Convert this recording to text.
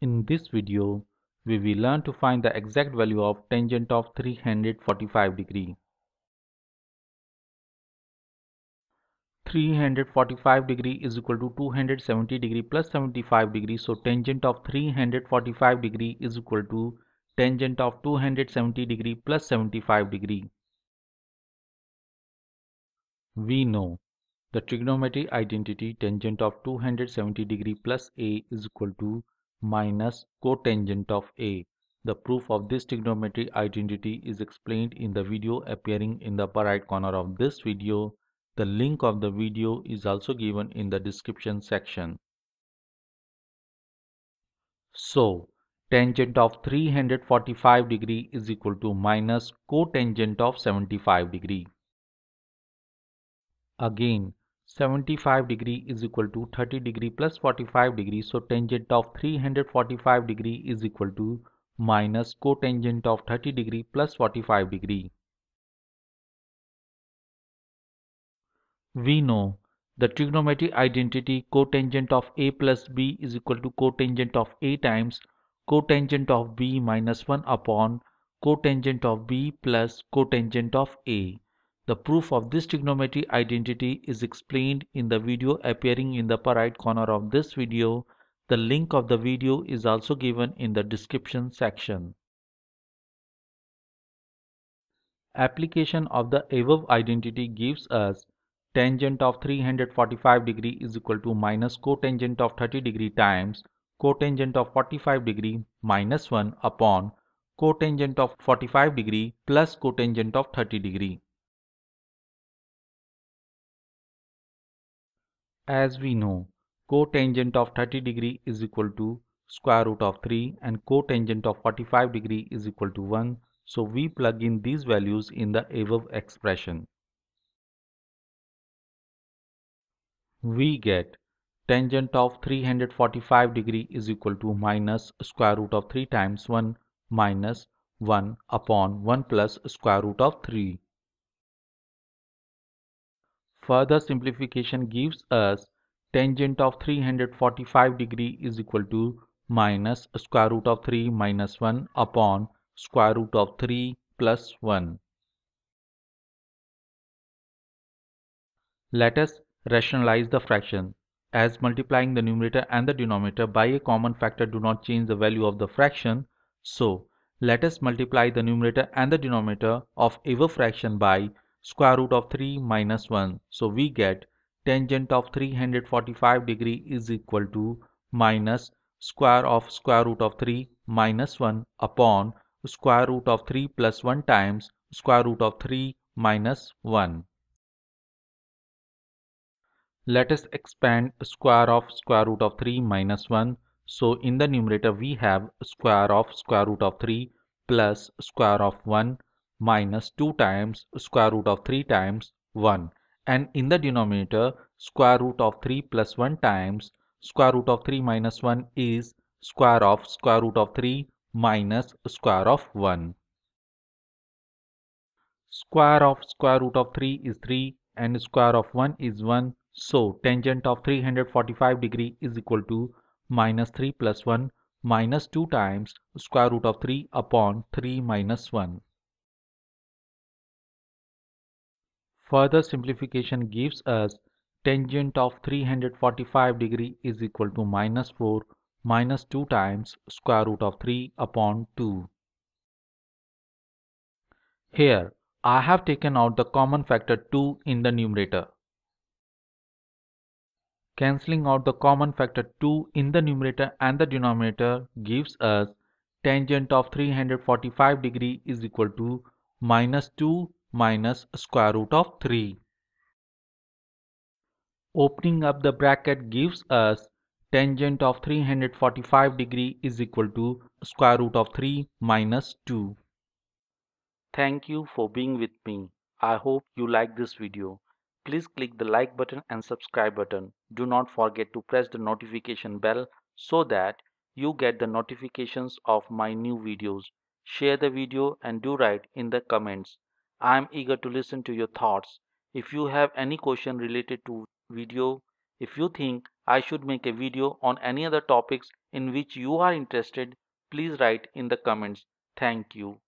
In this video, we will learn to find the exact value of tangent of 345 degree. 345 degree is equal to 270 degree plus 75 degree. So tangent of 345 degree is equal to tangent of 270 degree plus 75 degree. We know the trigonometry identity tangent of 270 degree plus a is equal to minus cotangent of a. The proof of this trigonometry identity is explained in the video appearing in the upper right corner of this video. The link of the video is also given in the description section. So, tangent of 345 degree is equal to minus cotangent of 75 degree. Again, 75 degree is equal to 30 degree plus 45 degree. So tangent of 345 degree is equal to minus cotangent of 30 degree plus 45 degree. We know the trigonometry identity cotangent of a plus b is equal to cotangent of a times cotangent of b minus 1 upon cotangent of b plus cotangent of a. The proof of this trigonometry identity is explained in the video appearing in the upper right corner of this video. The link of the video is also given in the description section. Application of the above identity gives us tangent of 345 degree is equal to minus cotangent of 30 degree times cotangent of 45 degree minus 1 upon cotangent of 45 degree plus cotangent of 30 degree. As we know, cotangent of 30 degree is equal to square root of 3 and cotangent of 45 degree is equal to 1. So we plug in these values in the above expression. We get tangent of 345 degree is equal to minus square root of 3 times 1 minus 1 upon 1 plus square root of 3. Further simplification gives us tangent of 345 degree is equal to minus square root of 3 minus 1 upon square root of 3 plus 1. Let us rationalize the fraction as multiplying the numerator and the denominator by a common factor do not change the value of the fraction. So, let us multiply the numerator and the denominator of a fraction by square root of 3 minus 1. So we get tangent of 345 degree is equal to minus square of square root of 3 minus 1 upon square root of 3 plus 1 times square root of 3 minus 1. Let us expand square of square root of 3 minus 1. So in the numerator we have square of square root of 3 plus square of 1 minus 2 times square root of 3 times 1 and in the denominator square root of 3 plus 1 times square root of 3 minus 1 is square of square root of 3 minus square of 1. Square of square root of 3 is 3 and square of 1 is 1. So tangent of 345 degree is equal to minus 3 plus 1 minus 2 times square root of 3 upon 3 minus 1. Further simplification gives us tangent of 345 degree is equal to minus 4 minus 2 times square root of 3 upon 2. Here I have taken out the common factor 2 in the numerator. Cancelling out the common factor 2 in the numerator and the denominator gives us tangent of 345 degree is equal to minus 2 minus square root of 3. Opening up the bracket gives us tangent of 345 degree is equal to square root of 3 minus 2. Thank you for being with me. I hope you like this video. Please click the like button and subscribe button. Do not forget to press the notification bell so that you get the notifications of my new videos. Share the video and do write in the comments. I am eager to listen to your thoughts. If you have any question related to video, If you think I should make a video on any other topics in which you are interested, please write in the comments. Thank you.